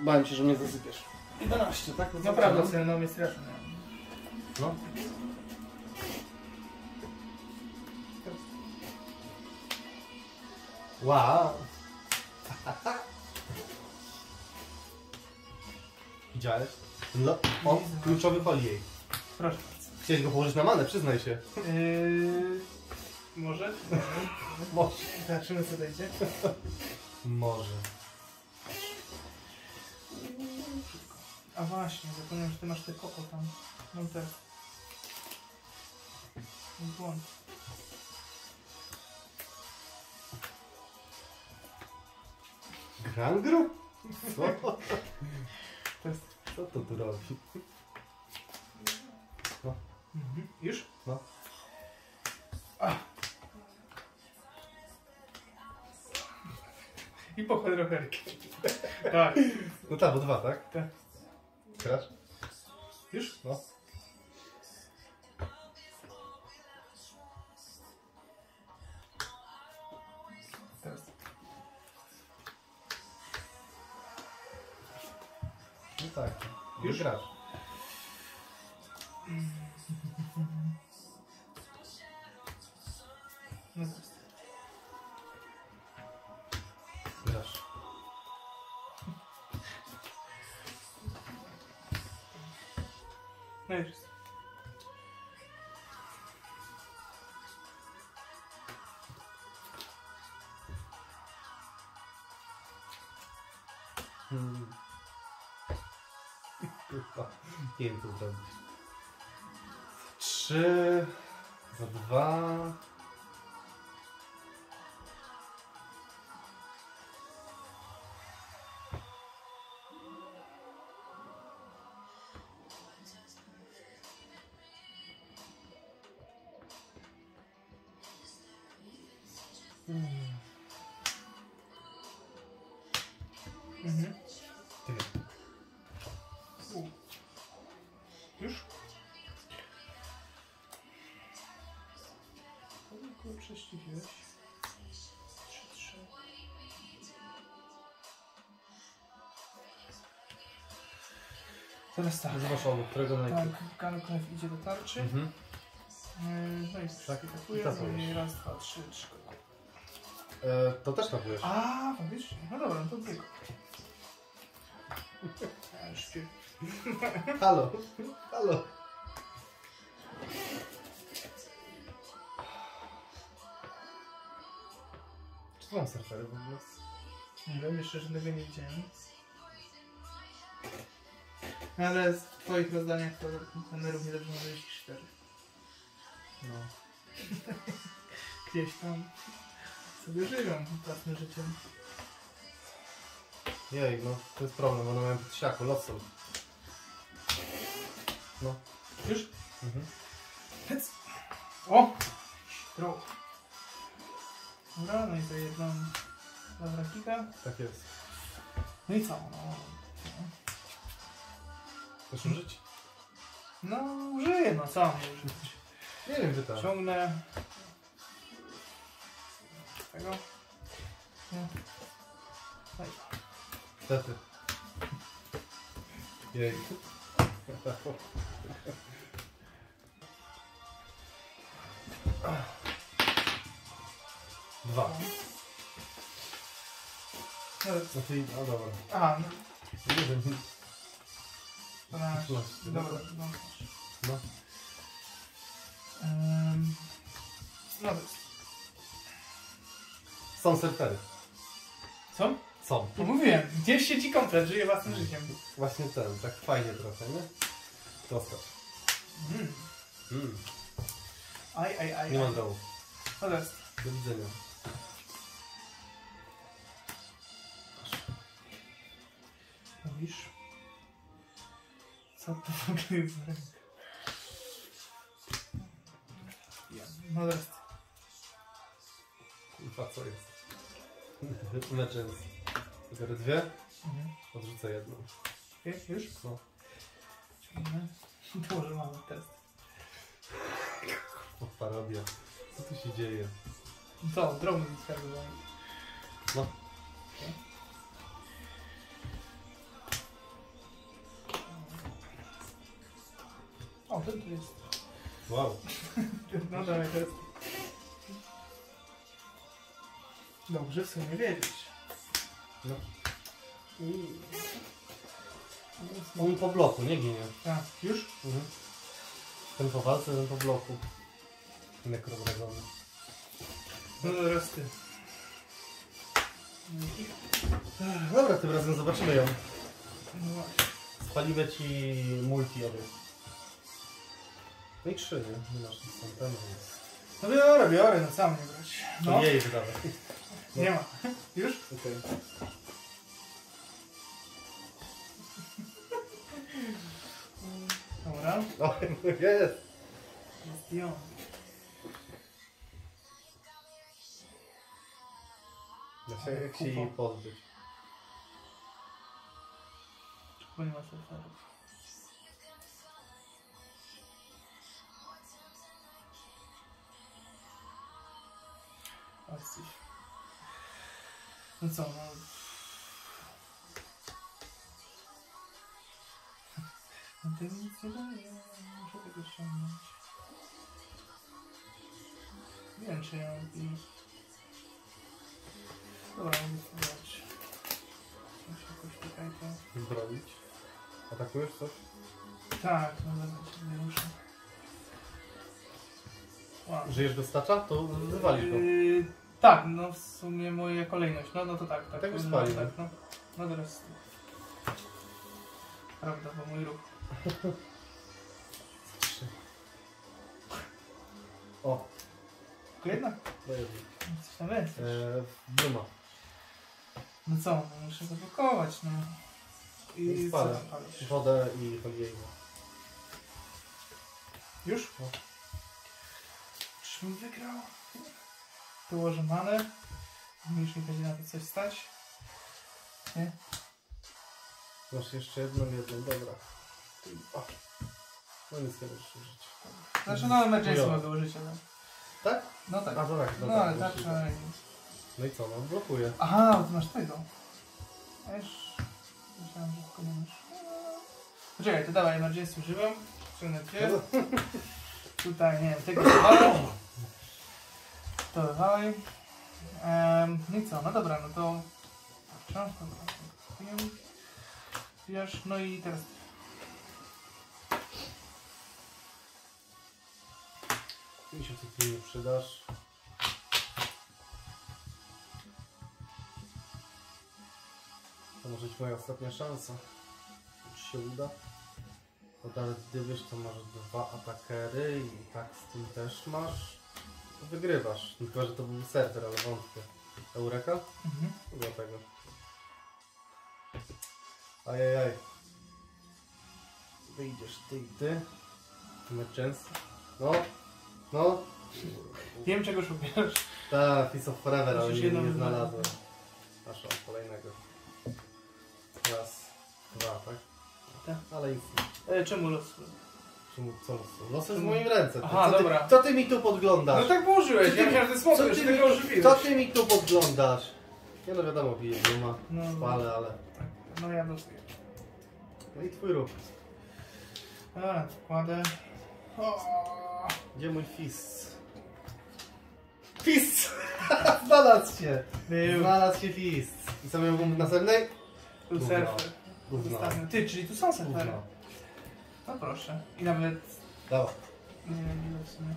bałem się, że mnie zasypiesz. 11, tak? No Naprawdę, sobie no mnie strasznie. No. Wow. Widziałeś? No, o, kluczowy foliej. Proszę bardzo. Chciałeś go położyć na manę, przyznaj się. Yy, może? Może. Zobaczymy co dojdzie. Może. A właśnie, zapomniałem, że ty masz te koko tam. Mam te. Mój Błąd. Grangru? Co? To jest... Co to tu robi? Mhm. Już? No. A. I po tak. No tak, bo dwa, tak? Tak. Grasz? Już? No. Teraz. No tak. Już. Hmm. Nie wiem co zrobić. Trzy, za dwa. Mhm. Ty. U. Już? Tylko prześciwiłeś. Trzy, trzy. Teraz tak. Nazywasz obok, którego Tak, najpierw. Ganoklew idzie do tarczy. Mhm. Yy, No i Tak, atakuje. I raz, dwa, trzy, trzy. E, to też tapujesz. A, faktycznie. No dobra, no to bieg. Ja już. Halo, halo. Czy to mam surfery w ogóle? Nie wiem, jeszcze żadnego nie widziałem. No ale z twoich rozdaniach to będę równie dobrze może jeść cztery. No. Gdzieś tam sobie żyją własnym życiem. Jej, no to jest problem, bo no miałem pod siaku, losem. No. Już? Mhm. Hec. O! Draw. Dobra, no i to jedną dobra kika. Tak jest. No i co? No, Chcesz użyć? no żyję, no co mam użyć? Nie wiem, tam. Ciągnę tego. Nie. No i Niestety. Jej. Dwa. No, No to i... No dobra. a, no, Nie wiem. 12. Piętnaście, Dobra, dobra. no. No. Um, no to Są surfery. Co? Są. No mówiłem, gdzieś siedzi komplet, żyje własnym życiem. Właśnie ten, tak fajnie trochę, nie? Doskacz. Mm. Mm. Aj, aj, aj. Nie mam dołu. No jest. Do widzenia. Mówisz? Co to w ogóle jest. No jest. Kurwa, co jest? Mecz jest. Biorę dwie, mhm. odrzucę jedną. Wiesz, już? No. Dobrze, mamy test. Kurwa, parodia. Co tu się dzieje? Co, drobny skarbowanie. No. Okay. O, ten tu jest. Wow. Dobrze w sumie wiedzieć. No. On po bloku, nie ginie. Tak, już? Mhm. Ten po walce, ten po bloku. Nekrowrogony. No teraz ty. Dobra, tym razem zobaczymy ją. No ci multi obie. No i trzy, nie? Nie masz nic tam, więc... No biorę, biorę, no sam nie brać. To No, jej wydawaj. nie ma. Już? Okej. Dobra. O, jest! Jest ją. Ja się, jak się jej pozbyć. Bo nie ma surferów. No co, no... No to nic nie daje, muszę tego ściągnąć. Nie wiem, czy ja. Dobra, mogę spróbować. Muszę jakoś tutaj to... Zbroić. Atakujesz coś? Tak, no dobra, nie muszę. Wow. Żyjesz do stacza? To wywalisz go. Yy, tak, no w sumie moja kolejność. No, no to tak, tak. Tak no, spalił. tak, no. no teraz. Prawda, bo mój ruch. O, Tylko jedna? jednej. Coś tam więcej. Eee. No co, no muszę zablokować, no. I co spalę. Wodę i Holiego. Już? No. Czyżbym wygrał? Manę. Już mi będzie na to coś stać. Nie? Masz jeszcze jedną, jedną, dobra. O. No nic nie możesz użyć. Znaczy no emergency mogę użyć, ale... Tak? No tak. A to tak, No dobra. ale tak, musisz- ale... No i co, no blokuje. Aha, ty masz tego. A już... Myślałem, że tylko nie masz. Poczekaj, to dawaj emergency używam. Ciągnę dwie. Tutaj, nie wiem, tego. Dawaj. Um, no i co, no dobra, no to... Kupiłem. Wiesz, no i teraz... Mi się ty nie przydasz. To może być moja ostatnia szansa. Czy się uda? Bo nawet gdy wiesz, to masz dwa atakery i tak z tym też masz. To wygrywasz. Chyba, że to był serwer, ale wątpię. Eureka? Mhm. Dlatego. Ajajaj. Wyjdziesz ty i ty. Emergency. No. No. Wiem, czego szukasz. Ta, Piece of Forever, ale nie, nie znalazłem. Aż mam kolejnego. Raz, dwa, tak? Tak. Ale nic. E, czemu los? Czemu, co? Los jest w moim ręce. Ty. Aha, co, ty, dobra. co ty mi tu podglądasz? No tak położyłeś, Co ty- ja myślałem, że to jest co, mocno, ty że mi, ożywiłeś. co ty mi tu podglądasz? Nie no wiadomo, bije duma, No, szpale, ale... no ja dostaję. No i twój ruch. Dobra, kładę. O, Gdzie mój fist? Fist! Znalazł się! Znalazł się fist. I co miał w następnej? był surfer. Ty, czyli tu są surfery. Gówno. No proszę. I nawet, Dawaj. nie wiem ile w sumie.